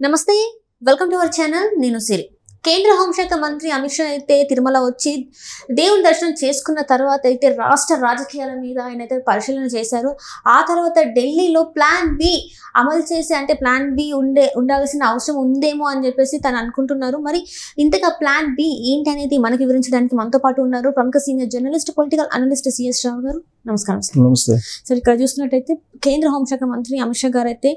నమస్తే welcome to our channel నేను సిరి. కేంద్ర హోంశాఖ మంత్రి అమిత్ షా అయితే తిరుమల వచ్చి దేవుని దర్శనం చేసుకున్న తర్వాత అయితే రాష్ట్ర రాజకీయాల మీద ఆయన అయితే పరిశీలన చేశారు. ఆ తర్వాత ఢిల్లీలో ప్లాన్ బి అమలు చేసి అంటే ప్లాన్ బి ఉండే ఉండాల్సిన అవసరం ఉందేమో అని చెప్పేసి తను అనుకుంటున్నారు. మరి ఇంతగా ప్లాన్ బి ఏంటి అనేది మనకి వివరించడానికి మనతో పాటు ఉన్నారు ప్రముఖ senior journalist political analyst C S Rao. నమస్కారం సార్. నమస్తే. సో ఇక్కడ చూస్తున్నట్టయితే కేంద్ర హోంశాఖ మంత్రి అమిత్ షా గారు అయితే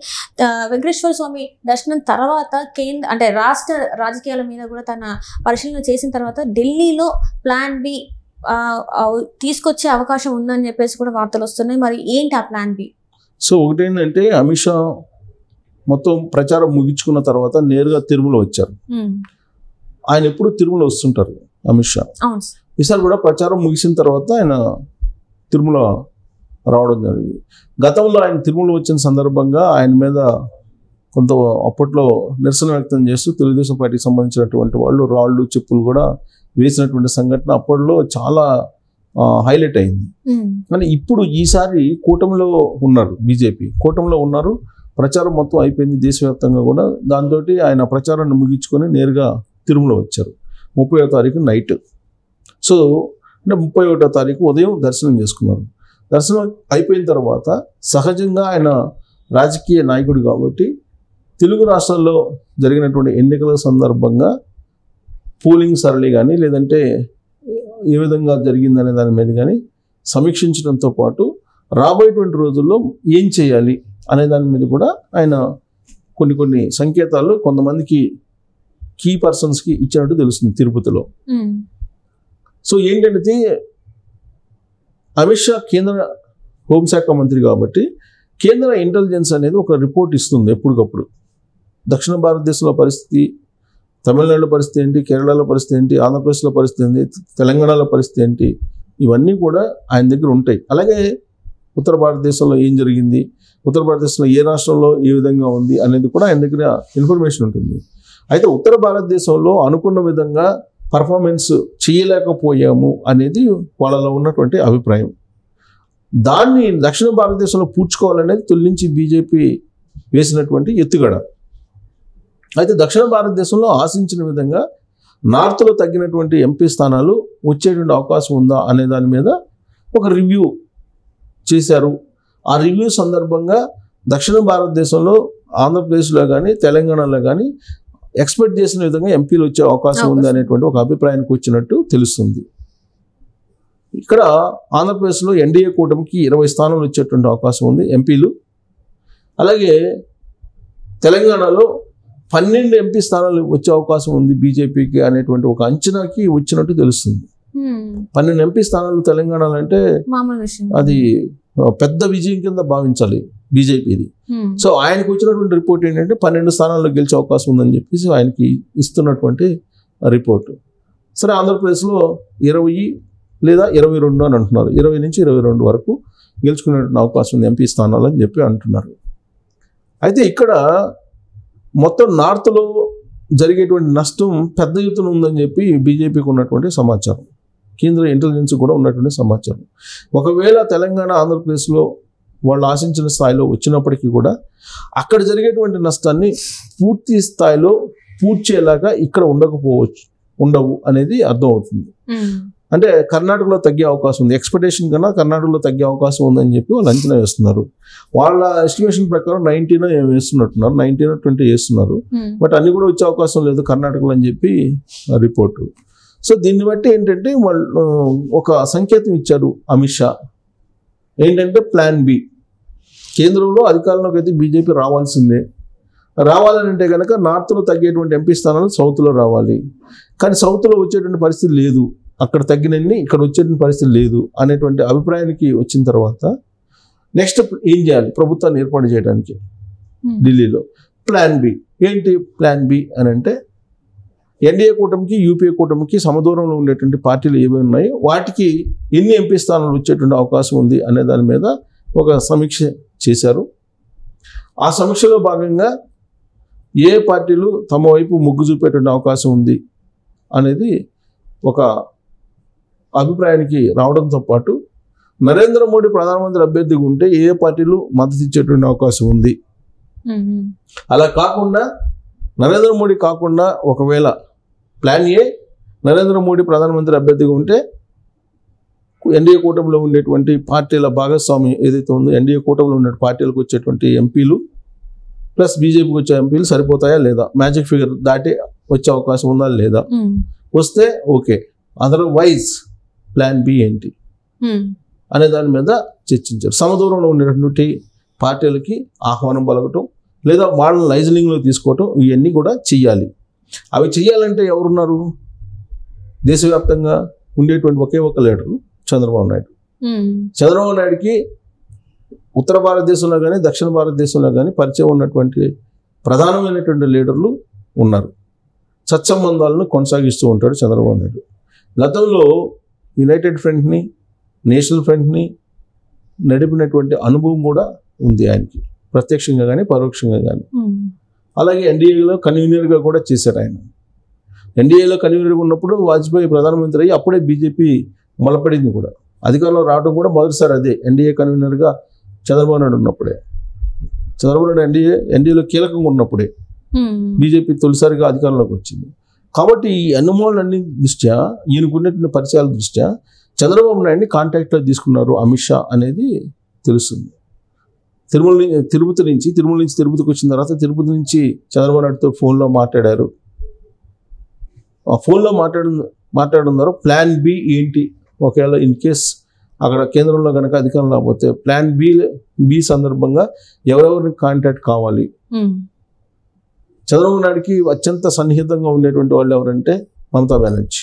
వెంకటేశ్వర స్వామి దర్శనం తర్వాత కేంద్ర అంటే రాష్ట్ర రాజకీయాల మీద కూడా తన పరిశీలన చేసిన తర్వాత ఢిల్లీలో ప్లాన్ బి తీసుకొచ్చే అవకాశం ఉందని చెప్పేసి కూడా వార్తలు వస్తున్నాయి. మరి ఏంటి ఆ ప్లాన్ బి? సో ఒకటేంటంటే అమిత్ షా మొత్తం ప్రచారం ముగించుకున్న తర్వాత నేరుగా తిరుమల వచ్చారు. ఆయన ఎప్పుడు తిరుమల వస్తుంటారు అమిత్ షా? అవును సార్. ఈసారి కూడా ప్రచారం ముగిసిన తర్వాత ఆయన తిరుమల రావడం జరిగింది. గతంలో ఆయన తిరుమల వచ్చిన సందర్భంగా ఆయన మీద కొంత అప్పట్లో నిరసన వ్యక్తం చేస్తూ తెలుగుదేశం పార్టీకి సంబంధించినటువంటి వాళ్ళు రాళ్ళు చెప్పులు కూడా వేసినటువంటి సంఘటన అప్పట్లో చాలా హైలైట్ అయింది. కానీ ఇప్పుడు ఈసారి కూటమిలో ఉన్నారు బీజేపీ. కూటమిలో ఉన్నారు. ప్రచారం మొత్తం అయిపోయింది దేశవ్యాప్తంగా కూడా. దాంతో ఆయన ప్రచారాన్ని ముగించుకొని నేరుగా తిరుమల వచ్చారు. ముప్పై తారీఖు నైట్. సో అంటే ముప్పై ఒకటో తారీఖు ఉదయం దర్శనం చేసుకున్నారు. దర్శనం అయిపోయిన తర్వాత సహజంగా ఆయన రాజకీయ నాయకుడు కాబట్టి తెలుగు రాష్ట్రాల్లో జరిగినటువంటి ఎన్నికల సందర్భంగా పోలింగ్ సరళి కానీ లేదంటే ఏ విధంగా జరిగిందనే దాని మీద కానీ సమీక్షించడంతో పాటు రాబోయేటువంటి రోజుల్లో ఏం చేయాలి అనే దాని మీద కూడా ఆయన కొన్ని కొన్ని సంకేతాలు కొంతమందికి కీ పర్సన్స్కి ఇచ్చినట్టు తెలుస్తుంది తిరుపతిలో. సో ఏంటంటే అమిత్ షా కేంద్ర హోంశాఖ మంత్రి కాబట్టి కేంద్ర ఇంటెలిజెన్స్ అనేది ఒక రిపోర్ట్ ఇస్తుంది ఎప్పటికప్పుడు. దక్షిణ భారతదేశంలో పరిస్థితి తమిళనాడులో పరిస్థితి ఏంటి కేరళలో పరిస్థితి ఏంటి ఆంధ్రప్రదేశ్లో పరిస్థితి ఏంటి తెలంగాణలో పరిస్థితి ఏంటి ఇవన్నీ కూడా ఆయన దగ్గర ఉంటాయి. అలాగే ఉత్తర భారతదేశంలో ఏం జరిగింది ఉత్తర భారతదేశంలో ఏ రాష్ట్రంలో ఏ విధంగా ఉంది అనేది కూడా ఆయన దగ్గర ఇన్ఫర్మేషన్ ఉంటుంది. అయితే ఉత్తర భారతదేశంలో అనుకున్న విధంగా పర్ఫార్మెన్స్ చేయలేకపోయాము అనేది వాళ్ళలో ఉన్నటువంటి అభిప్రాయం. దాన్ని దక్షిణ భారతదేశంలో పూడ్చుకోవాలనేది తొలించి బీజేపీ వేసినటువంటి ఎత్తుగడ. అయితే దక్షిణ భారతదేశంలో ఆశించిన విధంగా నార్త్లో తగ్గినటువంటి ఎంపీ స్థానాలు వచ్చేటువంటి అవకాశం ఉందా అనే దాని మీద ఒక రివ్యూ చేశారు. ఆ రివ్యూ సందర్భంగా దక్షిణ భారతదేశంలో ఆంధ్రప్రదేశ్లో కానీ తెలంగాణలో కానీ ఎక్స్పెక్ట్ చేసిన విధంగా ఎంపీలు వచ్చే అవకాశం ఉంది అనేటువంటి ఒక అభిప్రాయానికి వచ్చినట్టు తెలుస్తుంది. ఇక్కడ ఆంధ్రప్రదేశ్లో ఎన్డీఏ కూటమికి ఇరవై స్థానాలు వచ్చేటువంటి అవకాశం ఉంది ఎంపీలు. అలాగే తెలంగాణలో పన్నెండు ఎంపీ స్థానాలు వచ్చే అవకాశం ఉంది బీజేపీకి అనేటువంటి ఒక అంచనాకి వచ్చినట్టు తెలుస్తుంది. పన్నెండు ఎంపీ స్థానాలు తెలంగాణలో అంటే అది పెద్ద విజయం కింద భావించాలి. బీజేపీది సో ఆయనకు వచ్చినటువంటి రిపోర్ట్ ఏంటంటే పన్నెండు స్థానాల్లో గెలిచే అవకాశం ఉందని చెప్పేసి ఆయనకి ఇస్తున్నటువంటి రిపోర్ట్. సరే ఆంధ్రప్రదేశ్లో ఇరవై లేదా ఇరవై రెండు అని అంటున్నారు. ఇరవై నుంచి ఇరవై రెండు వరకు గెలుచుకునేటువంటి అవకాశం ఉంది ఎంపీ స్థానాలు అని చెప్పి అంటున్నారు. అయితే ఇక్కడ మొత్తం నార్త్లో జరిగేటువంటి నష్టం పెద్ద ఎత్తున ఉందని చెప్పి బీజేపీకి ఉన్నటువంటి సమాచారం. కేంద్ర ఇంటెలిజెన్స్ కూడా ఉన్నటువంటి సమాచారం. ఒకవేళ తెలంగాణ ఆంధ్రప్రదేశ్లో వాళ్ళు ఆశించిన స్థాయిలో వచ్చినప్పటికీ కూడా అక్కడ జరిగేటువంటి నష్టాన్ని పూర్తి స్థాయిలో పూడ్చేలాగా ఇక్కడ ఉండకపోవచ్చు ఉండవు అనేది అర్థమవుతుంది. ఉమ్, అంటే కర్ణాటకలో తగ్గే అవకాశం ఉంది. ఎక్స్పెక్టేషన్ కన్నా కర్ణాటకలో తగ్గే అవకాశం ఉందని చెప్పి వాళ్ళు అంచనా వేస్తున్నారు. వాళ్ళ ఎస్టిమేషన్ ప్రకారం నైన్టీన్ వేస్తున్నట్టున్నారు. నైన్టీన్ ట్వంటీ వేస్తున్నారు. బట్ అన్ని కూడా వచ్చే అవకాశం లేదు కర్ణాటకలో అని చెప్పి రిపోర్టు సో దీన్ని బట్టి ఏంటంటే వాళ్ళు ఒక సంకేతం ఇచ్చారు అమిత్ షా. ఏంటంటే ప్లాన్ బి కేంద్రంలో అధికారంలోకి అయితే బీజేపీ రావాల్సిందే. రావాలని అంటే కనుక నార్త్లో తగ్గేటువంటి ఎంపీ స్థానాలు సౌత్లో రావాలి. కానీ సౌత్లో వచ్చేటువంటి పరిస్థితి లేదు. అక్కడ తగ్గినన్ని ఇక్కడ వచ్చేటువంటి పరిస్థితి లేదు అనేటువంటి అభిప్రాయానికి వచ్చిన తర్వాత నెక్స్ట్ ఏం చేయాలి? ప్రభుత్వాన్ని ఏర్పాటు చేయడానికి ఉమ్, ఢిల్లీలో. Plan B. ఏంటి ప్లాన్ బి అని అంటే ఎన్డీఏ కూటమికి యూపీఏ కూటమికి సమదూరంలో ఉండేటువంటి పార్టీలు ఏవి ఉన్నాయో వాటికి ఎన్ని ఎంపీ స్థానాలు వచ్చేటువంటి అవకాశం ఉంది అనే దాని మీద ఒక సమీక్ష చేశారు. ఆ సమీక్షలో భాగంగా ఏ పార్టీలు తమ వైపు మొగ్గు చూపేటువంటి అవకాశం ఉంది అనేది ఒక అభిప్రాయానికి రావడంతో పాటు నరేంద్ర మోడీ ప్రధానమంత్రి అభ్యర్థిగా ఉంటే ఏ పార్టీలు మద్దతు ఇచ్చేటువంటి అవకాశం ఉంది. అలా కాకుండా నరేంద్ర మోడీ కాకుండా ఒకవేళ ప్లాన్ ఏ నరేంద్ర మోడీ ప్రధానమంత్రి అభ్యర్థిగా ఉంటే ఎన్డీఏ కూటమిలో ఉండేటువంటి పార్టీల భాగస్వామి ఏదైతే ఉందో ఎన్డీఏ కూటమిలో ఉండే పార్టీలకు వచ్చేటువంటి ఎంపీలు ప్లస్ బీజేపీకి వచ్చే ఎంపీలు సరిపోతాయా లేదా? మ్యాజిక్ ఫిగర్ దాటి వచ్చే అవకాశం ఉందా లేదా? వస్తే ఓకే. అదర్వైజ్ ప్లాన్ బి ఏంటి? అనే దాని మీద చర్చించారు. సమదూరంలో ఉండేటువంటి పార్టీలకి ఆహ్వానం పలకటం లేదా వాళ్ళని లైజనింగ్లో తీసుకోవటం ఇవన్నీ కూడా చెయ్యాలి. అవి చెయ్యాలంటే ఎవరున్నారు? దేశవ్యాప్తంగా ఉండేటువంటి ఒకే ఒక లీడరు. చంద్రబాబు నాయుడు. చంద్రబాబు నాయుడుకి ఉత్తర భారతదేశంలో కానీ దక్షిణ భారతదేశంలో కానీ పరిచయం ఉన్నటువంటి ప్రధానమైనటువంటి లీడర్లు ఉన్నారు. సత్సంబంధాలను కొనసాగిస్తూ ఉంటాడు చంద్రబాబు నాయుడు. గతంలో యునైటెడ్ ఫ్రంట్ని నేషనల్ ఫ్రంట్ని నడిపినటువంటి అనుభవం కూడా ఉంది ఆయనకి. ప్రత్యక్షంగా కానీ పరోక్షంగా కానీ అలాగే ఎన్డీఏలో కన్వీనర్గా కూడా చేశారు ఆయన. ఎన్డీఏలో కన్వీనర్గా ఉన్నప్పుడు వాజ్పేయి ప్రధానమంత్రి అయ్యి అప్పుడే బీజేపీ మొలపడింది కూడా. అధికారంలో రావడం కూడా మొదటిసారి అదే. ఎన్డీఏ కన్వీనర్గా చంద్రబాబు నాయుడు ఉన్నప్పుడే. చంద్రబాబు నాయుడు ఎన్డీఏ ఎన్డీఏలో కీలకంగా ఉన్నప్పుడే. బీజేపీ తొలిసారిగా అధికారంలోకి వచ్చింది. కాబట్టి ఈ అనుమానాలన్నీ దృష్ట్యా ఈయనకున్నటువంటి పరిచయాల దృష్ట్యా చంద్రబాబు నాయుడిని కాంటాక్ట్లో తీసుకున్నారు అమిత్ షా అనేది తెలుస్తుంది. తిరుమల తిరుపతి నుంచి తిరుమల నుంచి తిరుపతికి వచ్చిన తర్వాత తిరుపతి నుంచి చంద్రబాబు నాయుడుతో ఫోన్లో మాట్లాడారు. ఆ ఫోన్లో మాట్లాడిన మాట్లాడడం ద్వారా ప్లాన్ బి ఏంటి ఒకవేళ ఇన్ కేస్ అక్కడ కేంద్రంలో కనుక అధికారం లేకపోతే ప్లాన్ బి బి సందర్భంగా ఎవరెవరిని కాంటాక్ట్ కావాలి? ఉమ్, చంద్రబాబు నాయుడుకి అత్యంత సన్నిహితంగా ఉండేటువంటి వాళ్ళు ఎవరంటే మమతా బెనర్జీ.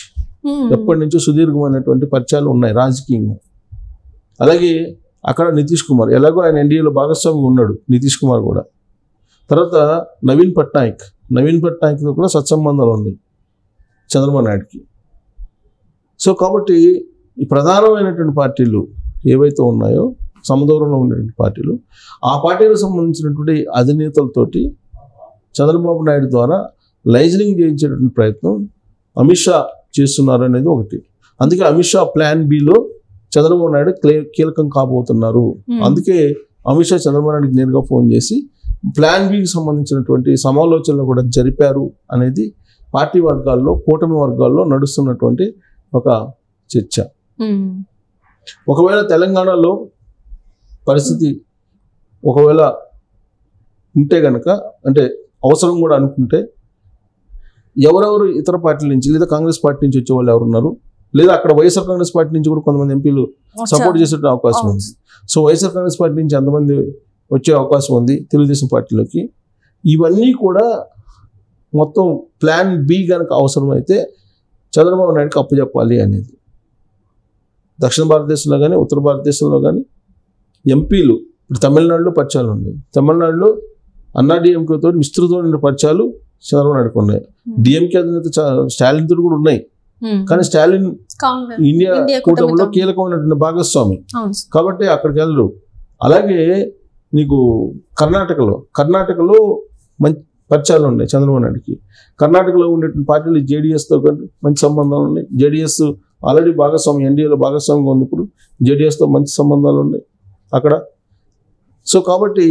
ఉమ్, ఎప్పటి నుంచో సుదీర్ఘమైనటువంటి పరిచయాలు ఉన్నాయి రాజకీయంగా. అలాగే అక్కడ నితీష్ కుమార్ ఎలాగో ఆయన ఎన్డీఏలో భాగస్వామి ఉన్నాడు నితీష్ కుమార్ కూడా. తర్వాత నవీన్ పట్నాయక్ నవీన్ పట్నాయక్తో కూడా సత్సంబంధాలు ఉన్నాయి చంద్రబాబు నాయుడుకి. సో కాబట్టి ఈ ప్రధానమైనటువంటి పార్టీలు ఏవైతే ఉన్నాయో సమదూరంలో ఉండేటువంటి పార్టీలు ఆ పార్టీలకు సంబంధించినటువంటి అధినేతలతోటి చంద్రబాబు నాయుడు ద్వారా లైజనింగ్ చేయించేటువంటి ప్రయత్నం అమిత్ షా చేస్తున్నారు అనేది ఒకటి. అందుకే అమిత్ షా ప్లాన్ బిలో చంద్రబాబు నాయుడు క్లే- కీలకం కాబోతున్నారు. ఉమ్, అందుకే అమిత్ షా చంద్రబాబు నాయుడుకి నేరుగా ఫోన్ చేసి ప్లాన్ బికి సంబంధించినటువంటి సమాలోచనలు కూడా జరిపారు అనేది పార్టీ వర్గాల్లో కూటమి వర్గాల్లో నడుస్తున్నటువంటి ఒక చర్చ. ఒకవేళ తెలంగాణలో పరిస్థితి ఒకవేళ ఉంటే గనక అంటే అవసరం కూడా అనుకుంటే ఎవరెవరు ఇతర పార్టీల నుంచి లేదా కాంగ్రెస్ పార్టీ నుంచి వచ్చే వాళ్ళు ఎవరున్నారు లేదా అక్కడ వైఎస్ఆర్ కాంగ్రెస్ పార్టీ నుంచి కూడా కొంతమంది ఎంపీలు సపోర్ట్ చేసే అవకాశం. ఉంది. సో వైఎస్ఆర్ కాంగ్రెస్ పార్టీ నుంచి ఎంతమంది వచ్చే అవకాశం ఉంది తెలుగుదేశం పార్టీలోకి? ఇవన్నీ కూడా మొత్తం ప్లాన్ బి కనుక అవసరమైతే చంద్రబాబు నాయుడుకి అప్పచెప్పాలి అనేది. దక్షిణ భారతదేశంలో కానీ ఉత్తర భారతదేశంలో కానీ ఎంపీలు ఇప్పుడు తమిళనాడులో పరిచయాలు ఉన్నాయి తమిళనాడులో అన్నా డిఎంకే తోటి విస్తృతమైన పరిచయాలు చంద్రబాబు నాయుడుకు ఉన్నాయి Hmm. డిఎంకే అధినేత స్టాలిన్ తోటి కూడా ఉన్నాయి ఉమ్, కానీ స్టాలిన్ ఇండియా కూటమిలో. కీలకమైనటువంటి భాగస్వామి. కాబట్టి అక్కడికి వెళ్ళరు అలాగే నీకు కర్ణాటకలో కర్ణాటకలో మంచి పరిచయాలు ఉన్నాయి చంద్రబాబు నాయుడుకి. కర్ణాటకలో ఉండేటువంటి పార్టీలు జేడిఎస్తో మంచి సంబంధాలు ఉన్నాయి. జేడిఎస్ ఆల్రెడీ భాగస్వామి ఎన్డీఏలో భాగస్వామిగా ఉంది ఇప్పుడు. జేడిఎస్తో మంచి సంబంధాలు ఉన్నాయి అక్కడ. సో కాబట్టి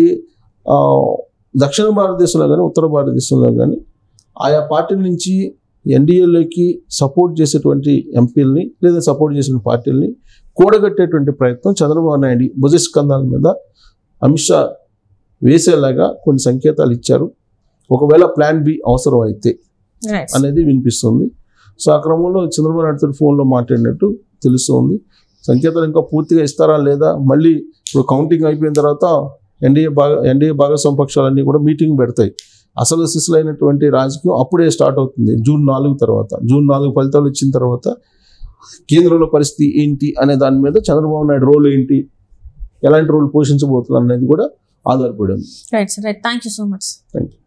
దక్షిణ భారతదేశంలో కానీ ఉత్తర భారతదేశంలో కానీ ఆయా పార్టీల నుంచి ఎన్డీఏలోకి సపోర్ట్ చేసేటువంటి ఎంపీలని లేదా సపోర్ట్ చేసిన పార్టీలని కూడగట్టేటువంటి ప్రయత్నం చంద్రబాబు నాయుడు భుజస్కంధాల మీద అమిత్ షా వేసేలాగా కొన్ని సంకేతాలు ఇచ్చారు. ఒకవేళ ప్లాన్ బి అవసరం అయితే. అనేది వినిపిస్తుంది. సో ఆ క్రమంలో చంద్రబాబు నాయుడుతో ఫోన్లో మాట్లాడినట్టు తెలుస్తుంది. సంకేతాలు ఇంకా పూర్తిగా ఇస్తారా లేదా? మళ్ళీ ఇప్పుడు కౌంటింగ్ అయిపోయిన తర్వాత ఎన్డీఏ భాగ ఎన్డీఏ భాగస్వామ్య పక్షాలన్నీ కూడా మీటింగ్ పెడతాయి. అసలు సిసలైనటువంటి రాజకీయం అప్పుడే స్టార్ట్ అవుతుంది జూన్ నాలుగు తర్వాత. జూన్ నాలుగు ఫలితాలు వచ్చిన తర్వాత కేంద్రంలో పరిస్థితి ఏంటి అనే దాని మీద చంద్రబాబు నాయుడు రోల్ ఏంటి ఎలాంటి రోల్ పోషించబోతున్నారు అనేది కూడా ఆధారపడి ఉంది. Right sir right thank you so much thank you